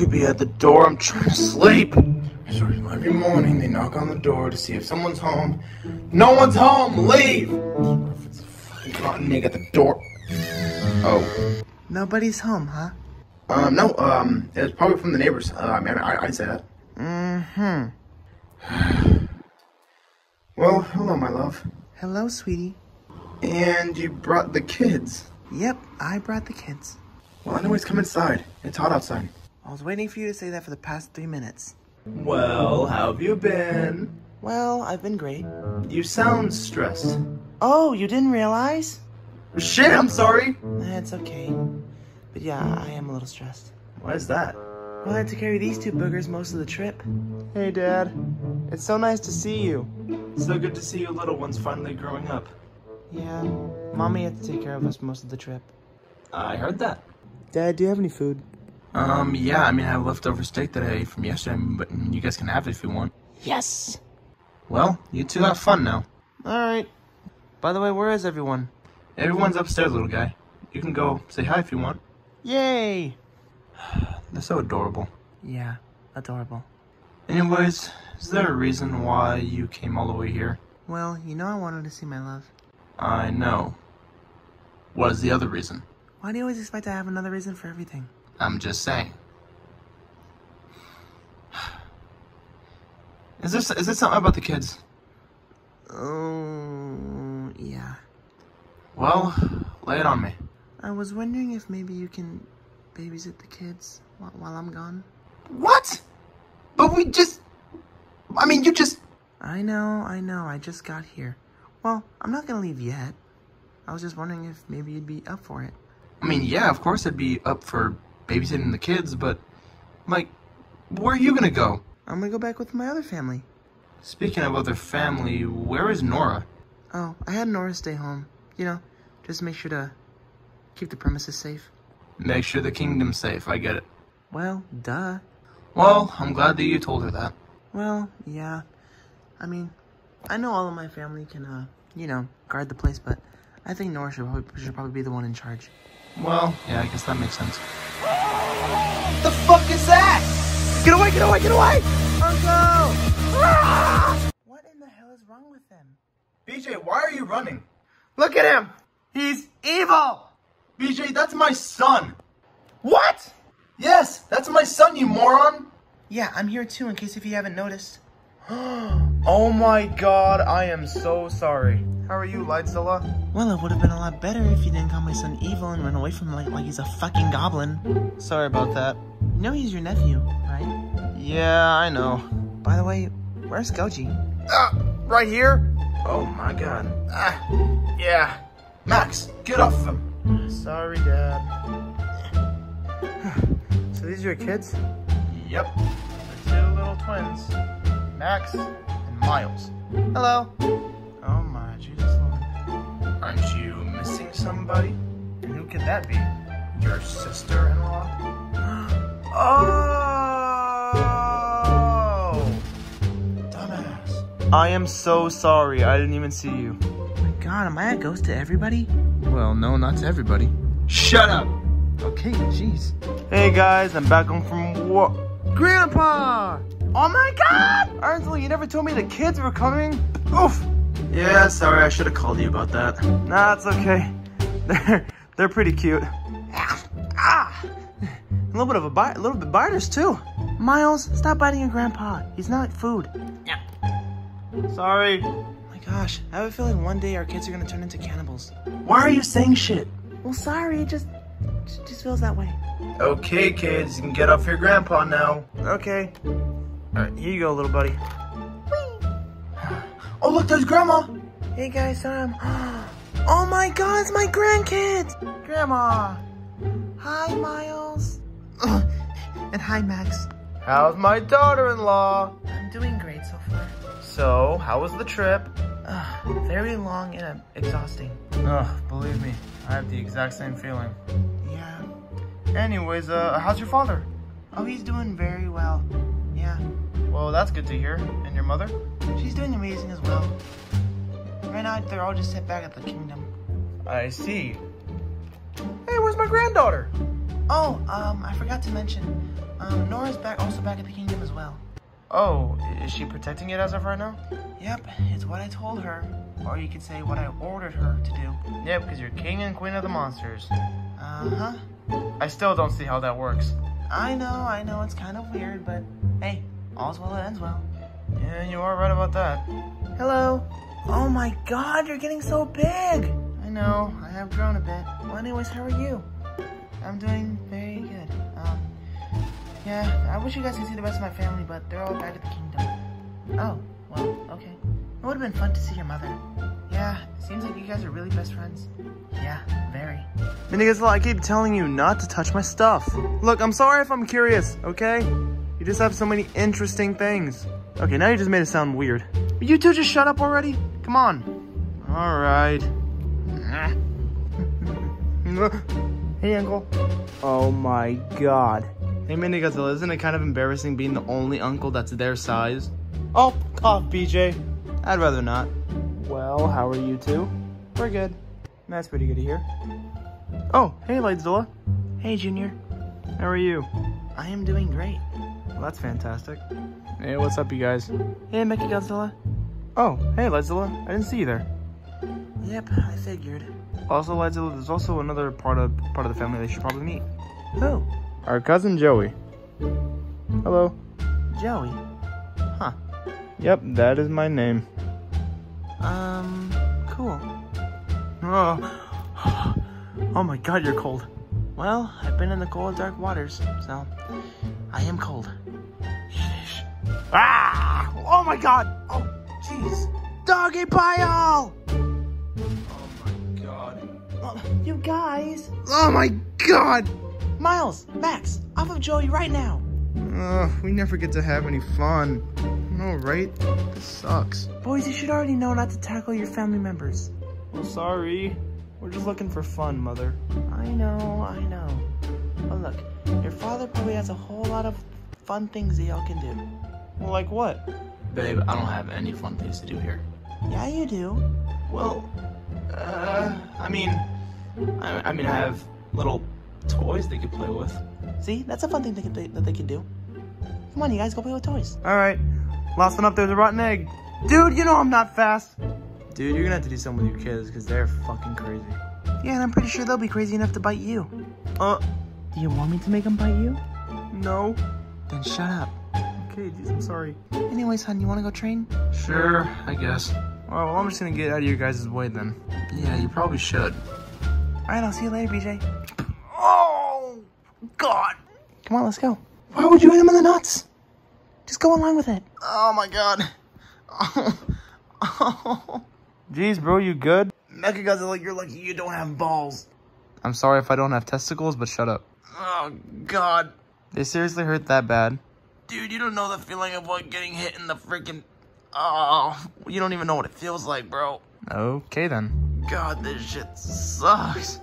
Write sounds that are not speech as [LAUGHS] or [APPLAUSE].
could be at the door. I'm trying to sleep. So every morning they knock on the door to see if someone's home. No one's home. Leave. If it's a fucking rotten at the door. Oh. Nobody's home, huh? Um. No. Um. It's probably from the neighbors. Uh, I mean, I, I'd say that. Mm-hmm. Well, hello, my love. Hello, sweetie. And you brought the kids. Yep, I brought the kids. Well, anyways, come inside. It's hot outside. I was waiting for you to say that for the past three minutes. Well, how have you been? Well, I've been great. You sound stressed. Oh, you didn't realize? Shit, I'm sorry. That's okay. But yeah, I am a little stressed. Why is that? Well, I had to carry these two boogers most of the trip. Hey, Dad. It's so nice to see you. So good to see you little ones finally growing up. Yeah, Mommy had to take care of us most of the trip. I heard that. Dad, do you have any food? Um, yeah, I mean, I have leftover steak that I ate from yesterday, but you guys can have it if you want. Yes! Well, you two have fun now. Alright. By the way, where is everyone? Everyone's upstairs, little guy. You can go say hi if you want. Yay! [SIGHS] They're so adorable. Yeah, adorable. Anyways, is there a reason why you came all the way here? Well, you know I wanted to see my love. I know. What is the other reason? Why do you always expect to have another reason for everything? I'm just saying. [SIGHS] Is this is this something about the kids? Oh, yeah. Well, lay it on me. I was wondering if maybe you can babysit the kids while, I'm gone. What? But we just I mean, you just I know, I know, I just got here. Well, I'm not gonna leave yet. I was just wondering if maybe you'd be up for it. I mean, yeah, of course I'd be up for babysitting the kids, but like where are you going to go? I'm gonna go back with my other family. Speaking of other family, where is Nora? Oh, I had Nora stay home. You know, just make sure to keep the premises safe. Make sure the kingdom's safe. I get it. Well, duh. Well, I'm glad that you told her that. Well, yeah. I mean, I know all of my family can, uh, you know, guard the place, but I think Nora should probably, should probably be the one in charge. Well, yeah, I guess that makes sense. The fuck is that? Get away, get away, get away! Uncle! Ah! What in the hell is wrong with them? BJ, why are you running? Look at him! He's evil! BJ, that's my son! What? Yes, that's my son, you moron! Yeah, I'm here too, in case if you haven't noticed. [GASPS] oh my god, I am so sorry. How are you, Lightzilla? Well, it would have been a lot better if you didn't call my son evil and run away from him like, like he's a fucking goblin. Sorry about that. You know he's your nephew, right? Yeah, I know. By the way, where's Goji? Ah, right here? Oh my god. Ah, yeah. Max, get off of him. Sorry, Dad. [SIGHS] so these are your kids? Yep. The two little twins. Max and Miles. Hello. Oh my, Jesus Lord. Aren't you missing somebody? And who could that be? Your sister-in-law? [GASPS] oh! Dumbass. I am so sorry. I didn't even see you. Oh my god, am I a ghost to everybody? Well, no, not to everybody. Shut up! Okay, jeez. Hey guys, I'm back home from what? Grandpa! Oh my god! Arnsel, you never told me the kids were coming. Oof! Yeah, sorry, I should have called you about that. Nah, it's okay. [LAUGHS] They're they're pretty cute. Ah! A little bit of a bite, a little bit biters too. Miles, stop biting your grandpa. He's not food. Yeah. Sorry. Oh my gosh, I have a feeling one day our kids are gonna turn into cannibals. Why are you saying shit? Well, sorry, it just it just feels that way. Okay, kids, you can get off your grandpa now. Okay. Alright, here you go, little buddy. Oh, look, there's grandma. Hey guys, um, [GASPS] oh my god, it's my grandkids! Grandma! Hi, Miles. [LAUGHS] and hi, Max. How's my daughter-in-law? I'm doing great. so far. So, how was the trip? Ugh, very long and uh, exhausting. Ugh, believe me, I have the exact same feeling. Yeah. Anyways, uh, how's your father? Oh, he's doing very well. Yeah. Well, that's good to hear. And your mother? She's doing amazing as well. Right now, they're all just set back at the kingdom. I see. Hey, where's my granddaughter? Oh, um, I forgot to mention, um, Nora's back, also back at the kingdom as well. Oh, is she protecting it as of right now? Yep, it's what I told her, or you could say what I ordered her to do. Yeah, because you're king and queen of the monsters. Uh-huh. I still don't see how that works. I know, I know, it's kind of weird, but hey, all's well that ends well. Yeah, you are right about that. Hello. Oh my god, you're getting so big. I know, I have grown a bit. Well, anyways, how are you? I'm doing very good. Um, yeah, I wish you guys could see the rest of my family, but they're all back at the kingdom. Oh, well, okay. It would have been fun to see your mother. Yeah, seems like you guys are really best friends. Yeah, very. Minigazilla, I keep telling you not to touch my stuff. Look, I'm sorry if I'm curious, okay? You just have so many interesting things. Okay, now you just made it sound weird. You two just shut up already? Come on. All right. [LAUGHS] hey, Uncle. Oh my god. Hey, Minigazilla, isn't it kind of embarrassing being the only uncle that's their size? Oh, cough, BJ. I'd rather not. Well, how are you two? We're good. That's pretty good to hear. Oh, hey, Lightzilla. Hey, Junior. How are you? I am doing great. Well, that's fantastic. Hey, what's up, you guys? Hey, Mecha Godzilla. Oh, hey, Lightzilla. I didn't see you there. Yep, I figured. Also, Lightzilla, there's also another part of part of the family they should probably meet. Who? Our cousin Joey. Hello. Joey. Huh. Yep, that is my name. Um, cool. Oh. [GASPS] oh my god, you're cold. Well, I've been in the cold, dark waters, so I am cold. Sheesh. Ah! Oh my god! Oh, jeez. Doggy pile! Oh my god. Oh, you guys! Oh my god! Miles, Max, off of Joey right now! Ugh, we never get to have any fun. No, right? This sucks. Boys, you should already know not to tackle your family members. Well, sorry. We're just looking for fun, Mother. I know, I know. But look, your father probably has a whole lot of fun things that y'all can do. Like what? Babe, I don't have any fun things to do here. Yeah, you do. Well, uh, I mean, I, I mean, I have little toys they could play with. See, that's a fun thing they could, that they could do. Come on, you guys, go play with toys. Alright. Last one up there's a rotten egg. Dude, you know I'm not fast. Dude, you're gonna have to do something with your kids because they're fucking crazy. Yeah, and I'm pretty sure they'll be crazy enough to bite you. Uh, Do you want me to make them bite you? no. Then shut up. Okay, geez, I'm sorry. Anyways, hon, you want to go train? Sure, I guess. Well, I'm just gonna get out of your guys' way then. Yeah, you probably should. All right, I'll see you later, BJ. Oh, God. Come on, let's go. Why would you hit him in the nuts? Just go along with it. Oh, my God. Oh. [LAUGHS] [LAUGHS] Jeez, bro, you good? Mechagodzilla, you're lucky you don't have balls. I'm sorry if I don't have testicles, but shut up. Oh, God. They seriously hurt that bad? Dude, you don't know the feeling of what getting hit in the freaking... Oh, you don't even know what it feels like, bro. Okay, then. God, this shit sucks.